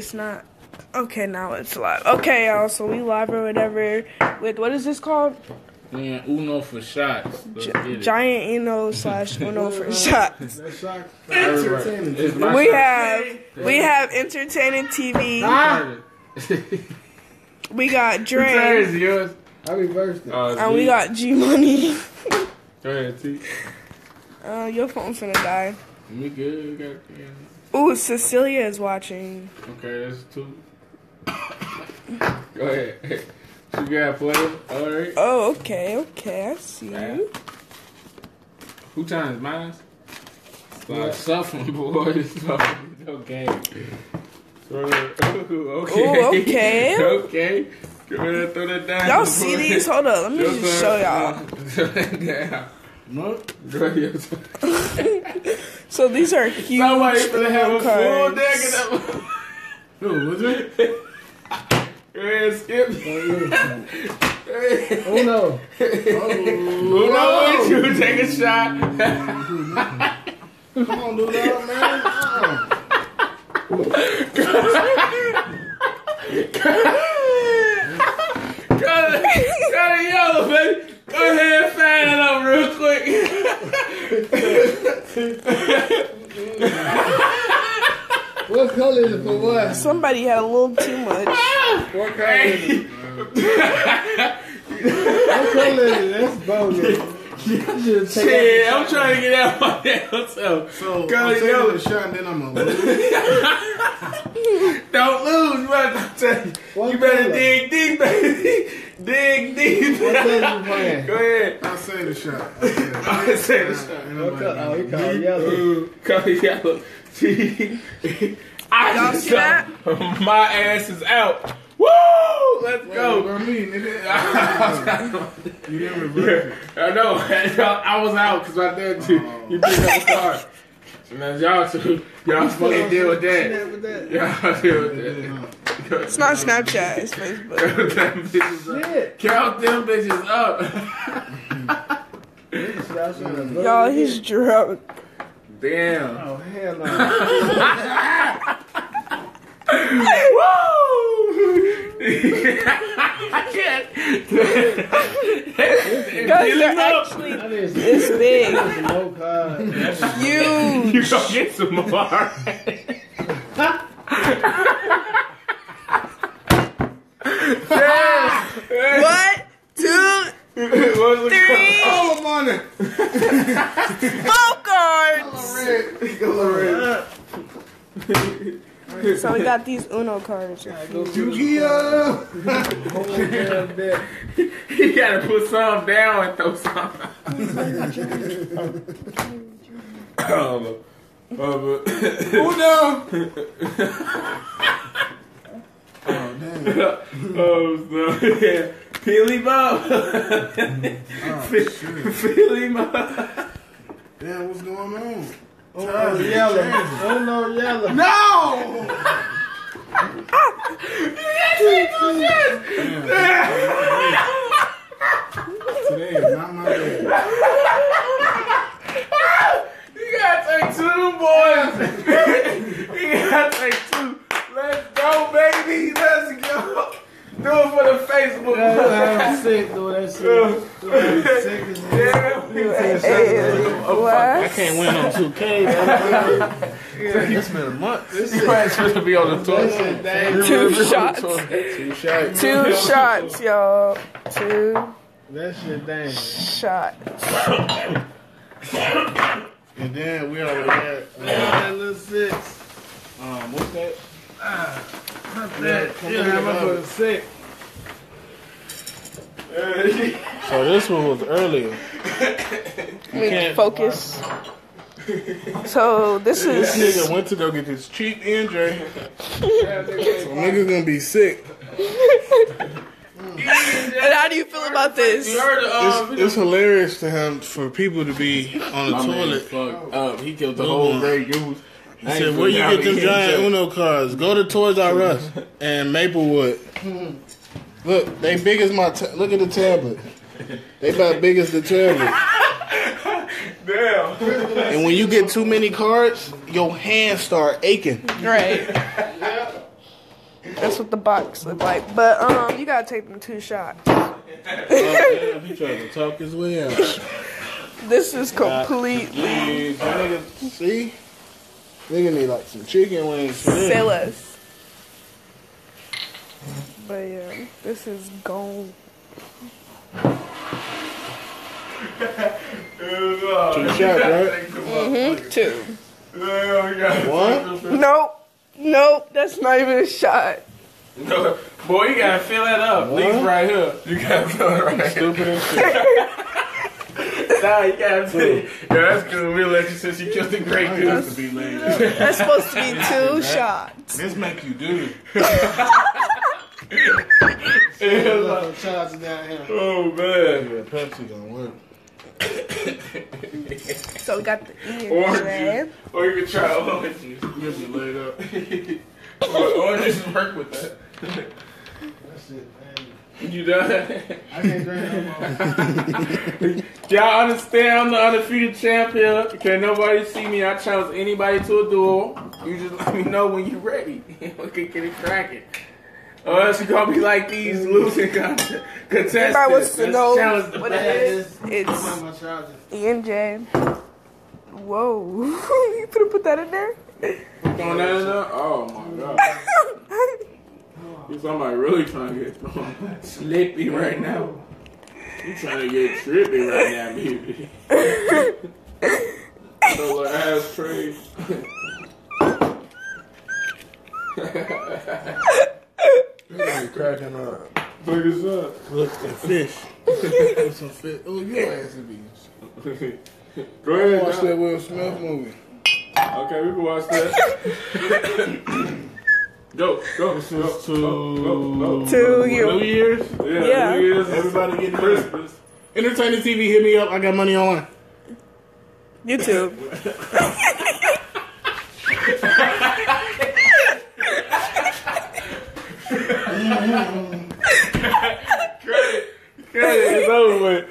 It's not. Okay, now it's live. Okay, y'all. So we live or whatever with what is this called? Man, Uno for shots. Let's Gi- Giant Uno slash Uno for shots. That shot Everybody. It's We shot. have we have entertaining TV. Ah! We got Whose Dre, is yours? I reversed it. Oh, and we got G Money. Go ahead, T. Uh, your phone's gonna die. We good. We got, yeah. Ooh, Cecilia is watching. Okay, that's two. Go ahead. You got player? All right. Oh, okay, okay, I see you. Who time is mine? Start shuffling, boys. okay. Ooh, okay. Ooh, okay. okay. Go ahead, throw that down. Y'all see boy. these? Hold up, let me Your just show y'all. Throw that down. No. Go ahead. So these are huge Somebody finna have a full cards. deck of them. Who was it? Go ahead, Skip. Oh, oh no. Oh, Who know what you take a shot? Come on, do that, man. Cut it, cut it yellow, baby. Go ahead, fan it up real quick. What color is it for what? Somebody had a little too much. What color is it? What color is it? That's bogus. You should take Shit, I'm trying to get out my damn self. So, Cut I'm taking yellow. shot and then I'm gonna lose. Don't lose. You better, tell you. What you better color? dig deep, baby. Dig deep. What color you playing? Go ahead. I'll say the shot. I'll say the I say the shot. And I'm What like, color? Oh, he called yellow. Ooh, Color yellow. I Y'all just see that? My ass is out. Woo! Let's Go, go. bro, me, nigga. You didn't reverse it. I know. I was out because my dad too. You oh. picked up a card. So now y'all too. y'all fucking deal with that. Snap with that. Y'all deal with that. It's not Snapchat, it's Facebook. Count them bitches up. Shit. Count them bitches up. Nigga shot shot a bullet. Y'all, he's drunk. Damn. Oh, hell no. Woo! I can't. Guys, they're actually That is this big. no card. Huge. You gonna get some more. One, two, What's the three, All the money. four cards. Color red. So we got these Uno cards. Yu-Gi-Oh! Whole. You gotta put some down and throw some. oh, oh, Who down? Oh, damn. oh, no. Yeah. Peel him up. Oh, shit. Peel him up. Damn, what's going on? Oh, no, yellow. Oh, no, yellow. No! Today is not my day. You gotta take two, boys. you gotta take two. Let's go, baby. Let's go. Do it for the Facebook. I'm sick, though. That shit. Dude, I'm sick as hell. Yeah. Hey, oh, I can't win on 2K. man. It's been a month. This You ain't supposed to be on the That toilet. shit dang. Two shots. Two shots. Two shots, y'all. Two That shit dang. shots. And then we already had. Uh, That little six. um, what's that? That, yeah, I'm up with a. So this one was earlier. We focus. So this is. This nigga went to go get his cheap NJ. so niggas gonna be sick. And how do you feel about this? You heard the, um, It's, it's hilarious to him for people to be on the My man toilet. fucked up. He killed the whole Grey Goose. He said, "Where you get them giant Uno cards? Go to Toys R Us and Maplewood. Look, they big as my. Ta- look at the tablet. They about big as the tablet. Damn. And when you get too many cards, your hands start aching. Right. That's what the box looked like. But um, you gotta take them two shots. Oh, damn, he tried to talk his way out. This is completely Jeez, that nigga, see? Nigga need like some chicken wings for this. fillers. But yeah, this is gone. Two shots, right? Mm-hmm. Two. One? Nope. Nope. That's not even a shot. No, boy, you gotta fill that up. Leave What? right here. You gotta fill it right here. Stupid as shit. Nah, you gotta fill it. Yeah, that's good. We'll let you since you killed the great I goose. used to be lazy. That's supposed to be two shots. This make you do Little shots down here. Oh man. Yeah, Pepsi gonna work. So we got the Orange ear. Or you can try orange juice. You'll be laid up. orange juice work with that. That's it, man. You done? I can't drink no more. Y'all understand I'm the undefeated champion. Can nobody see me? I challenge anybody to a duel. You just let me know when you're ready. we can get it cracking. Or oh, else you gonna be like these losing con- contestants. Everybody wants to know challenge the what best. it is. It's on, my charger. ENJ. Whoa. you could have put that in there? Throwing that in there? Oh my god. You somebody really trying to get slippy right now. You trying to get trippy right now, baby. so ashtray. This is cracking up. Look us up. Look, the fish. Put some fish. Oh, you ass to be. Go ahead. Watch John. that Will Smith movie. Okay, we can watch that. go, go, This go, is go, go, go. To you. New Year's. Yeah, Yeah. New Year's, Everybody getting Christmas. Entertainment TV, hit me up. I got money online. YouTube. Credit, credit, it's over with.